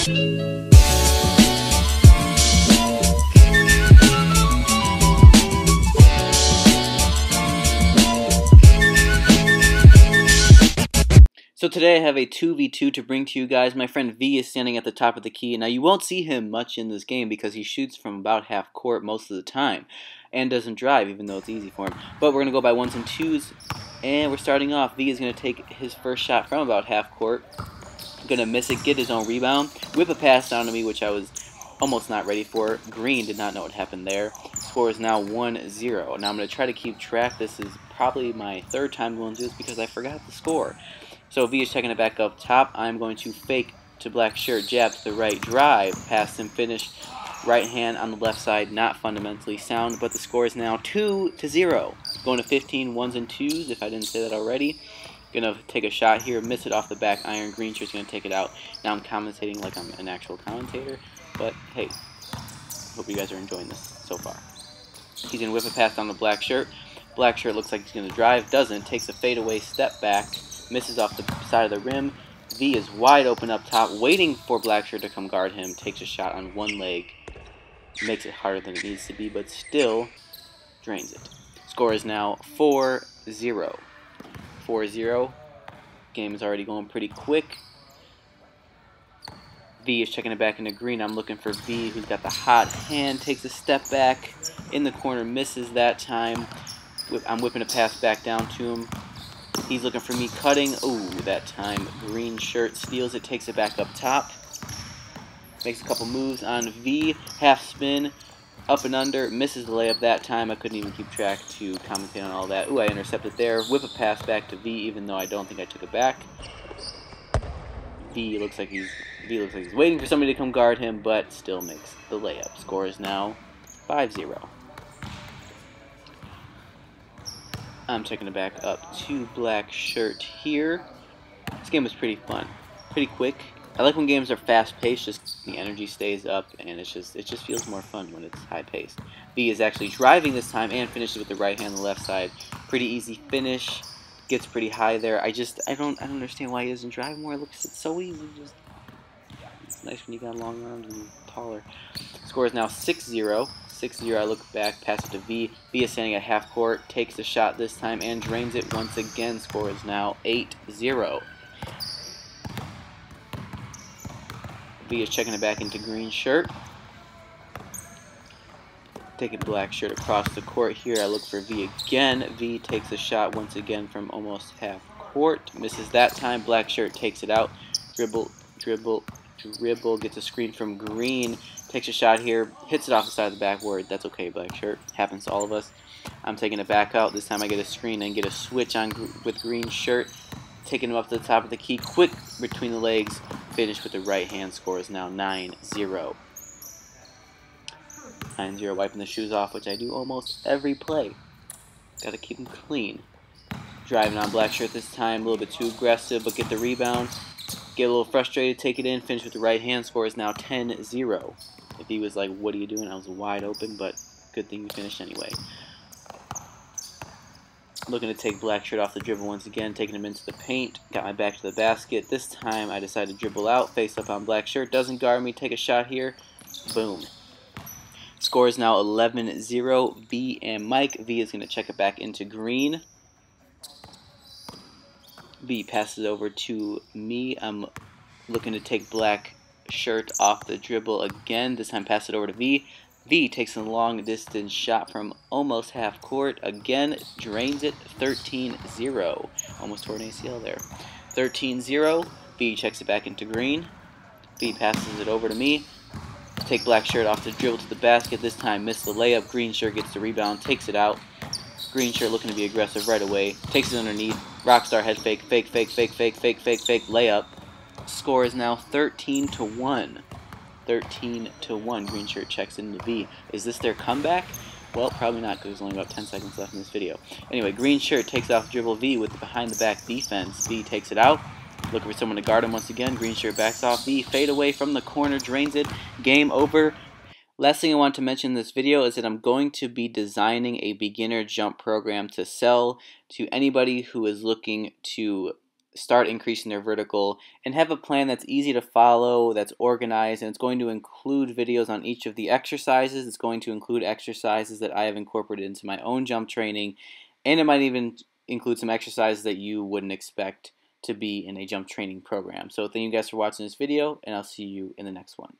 So today I have a 2v2 to bring to you guys. My friend V is standing at the top of the key. Now you won't see him much in this game because he shoots from about half court most of the time and doesn't drive even though it's easy for him. But we're going to go by ones and twos and we're starting off. V is going to take his first shot from about half court. To miss it, get his own rebound, whip a pass down to me which I was almost not ready for. Green did not know what happened there. Score is now 1-0. Now I'm to try to keep track. This is probably my third time going through this because I forgot the score. So V is checking it back up top. I'm going to fake to black shirt, jab to the right, drive, pass and finish. Right hand on the left side, not fundamentally sound, but the score is now 2 to 0. Going to 15 ones and twos, if I didn't say that already. Gonna take a shot here, miss it off the back iron. Green shirt's gonna take it out. Now I'm commentating like I'm an actual commentator, but hey, hope you guys are enjoying this so far. He's gonna whip a pass on the black shirt. Black shirt looks like he's gonna drive, doesn't. Takes a fadeaway step back, misses off the side of the rim. V is wide open up top, waiting for black shirt to come guard him. Takes a shot on one leg. Makes it harder than it needs to be, but still drains it. Score is now 4-0. 4-0. Game is already going pretty quick. V is checking it back into green. I'm looking for V, who's got the hot hand. Takes a step back in the corner, misses that time. I'm whipping a pass back down to him. He's looking for me cutting. Ooh, that time green shirt steals it, takes it back up top. Makes a couple moves on V, half spin, up and under, misses the layup that time. I couldn't even keep track to commentate on all that. Ooh, I intercepted there. Whip a pass back to V, even though I don't think I took it back. V looks like he's V looks like he's waiting for somebody to come guard him, but still makes the layup. Score is now 5-0. I'm checking it back up to black shirt here. This game was pretty fun, pretty quick. I like when games are fast paced, just the energy stays up and it's just it just feels more fun when it's high paced. V is actually driving this time and finishes with the right hand the left side. Pretty easy finish. Gets pretty high there. I just I don't I don't understand why he doesn't drive more. It looks it's so easy. Just it's nice when you got long arms and taller. Score is now 6-0. 6-0, I look back, pass it to V. V is standing at half court, takes a shot this time and drains it once again. Score is now 8-0. V is checking it back into green shirt. Taking black shirt across the court here. I look for V again. V takes a shot once again from almost half court. Misses that time. Black shirt takes it out. Dribble, dribble, dribble. Gets a screen from green. Takes a shot here, hits it off the side of the backboard. That's okay, black shirt. Happens to all of us. I'm taking it back out. This time I get a screen and get a switch on with green shirt. Taking him up to the top of the key. Quick between the legs. Finish with the right hand. Score is now 9-0. 9-0. Wiping the shoes off, which I do almost every play. Got to keep them clean. Driving on black shirt this time. A little bit too aggressive, but get the rebound. Get a little frustrated, take it in, finish with the right hand. Score is now 10-0. If he was like, what are you doing? I was wide open, but good thing we finished anyway. Looking to take black shirt off the dribble once again, taking him into the paint. Got my back to the basket. This time I decided to dribble out, face up on black shirt. Doesn't guard me, take a shot here. Boom. Score is now 11-0. V and Mike. V is going to check it back into green. V passes over to me. I'm looking to take black shirt off the dribble again. This time pass it over to V. V takes a long distance shot from almost half court. Again, drains it 13-0. Almost tore an ACL there. 13-0. V checks it back into green. V passes it over to me. Take black shirt off the dribble to the basket. This time miss the layup. Green shirt gets the rebound, takes it out. Green shirt looking to be aggressive right away. Takes it underneath. Rockstar head fake, fake, fake, fake, fake, fake, fake, fake, layup. Score is now 13 to 1. 13 to 1. Green shirt checks into the V. Is this their comeback? Well, probably not because there's only about 10 seconds left in this video. Anyway, green shirt takes off dribble V with the behind the back defense. V takes it out. Looking for someone to guard him once again. Green shirt backs off V. Fade away from the corner, drains it. Game over. Last thing I want to mention in this video is that I'm going to be designing a beginner jump program to sell to anybody who is looking to start increasing their vertical and have a plan that's easy to follow, that's organized, and it's going to include videos on each of the exercises. It's going to include exercises that I have incorporated into my own jump training, and it might even include some exercises that you wouldn't expect to be in a jump training program. So thank you guys for watching this video, and I'll see you in the next one.